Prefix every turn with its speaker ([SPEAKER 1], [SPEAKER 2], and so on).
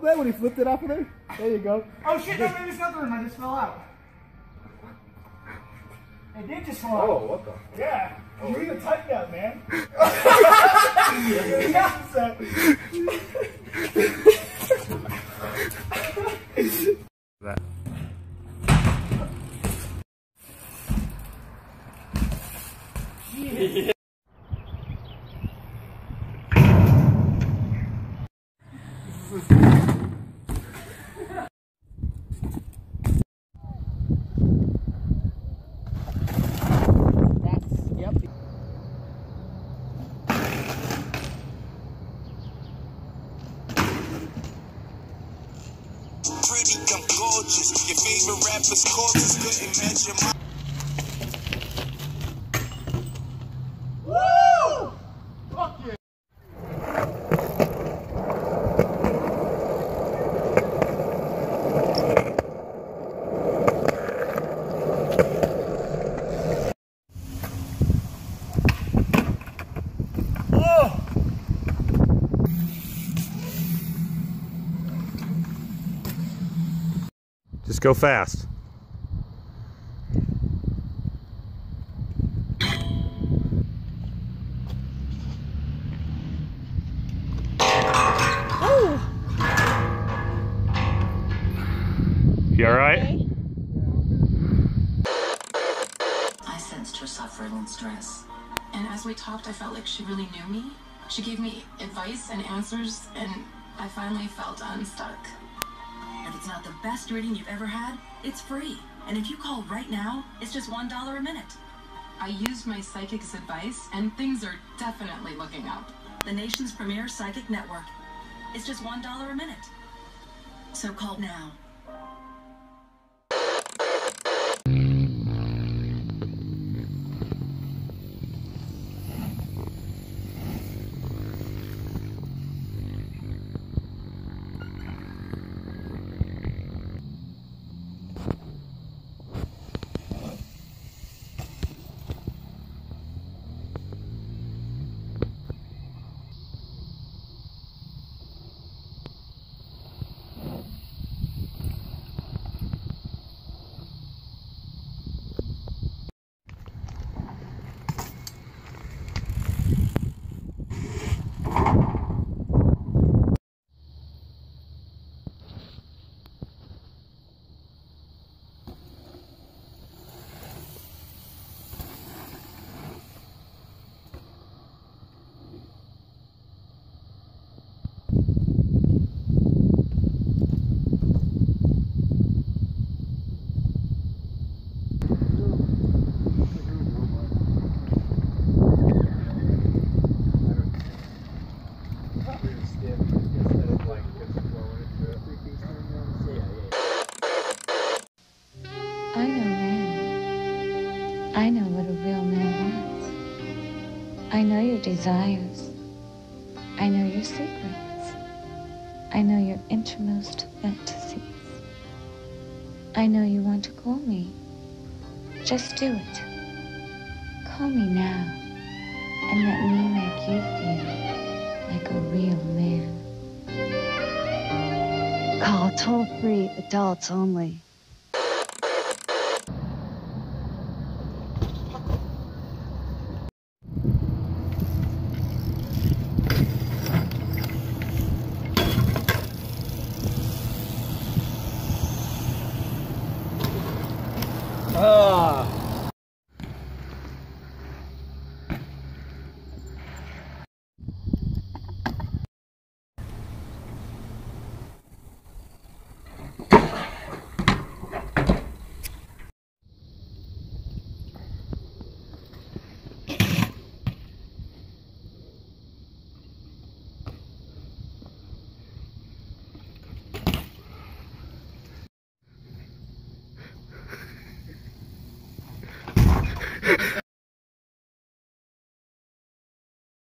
[SPEAKER 1] up there when he flipped it off of there? There you go.
[SPEAKER 2] Oh shit, no, maybe it's not the rim. I just fell out. It did just fall out.
[SPEAKER 3] Oh, what the?
[SPEAKER 2] Yeah. Oh, you need to tighten up, man. yeah, so-
[SPEAKER 3] That.
[SPEAKER 1] That's,
[SPEAKER 4] I'm gorgeous. Your favorite rapper's chorus couldn't measure my.
[SPEAKER 3] Just go fast. Oh. You alright?
[SPEAKER 5] I sensed her suffering and stress. And as we talked, I felt like she really knew me. She gave me advice and answers, and I finally felt unstuck.
[SPEAKER 6] Not the best reading you've ever had, it's free. And if you call right now, it's just $1 a minute.
[SPEAKER 5] I used my psychic's advice, and things are definitely looking up.
[SPEAKER 6] The nation's premier psychic network. It's just $1 a minute. So call now.
[SPEAKER 7] I know men. I know what a real man wants. I know your desires. I know your secrets. I know your innermost fantasies. I know you want to call me. Just do it. Call me now and let me make you feel like a real man.
[SPEAKER 8] Call toll free, adults only.
[SPEAKER 1] 啊。